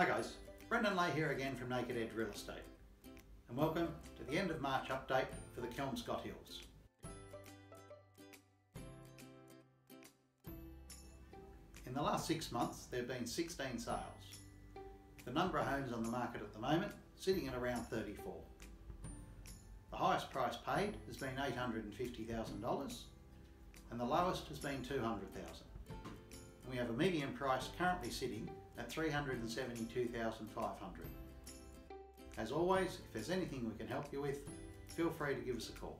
Hi guys, Brendan Leahy here again from Naked Edge Real Estate and welcome to the end of March update for the Kelmscott Hills. In the last six months there have been 16 sales. The number of homes on the market at the moment sitting at around 34. The highest price paid has been $850,000 and the lowest has been $200,000. We have a median price currently sitting at 372,500. As always, if there's anything we can help you with, feel free to give us a call.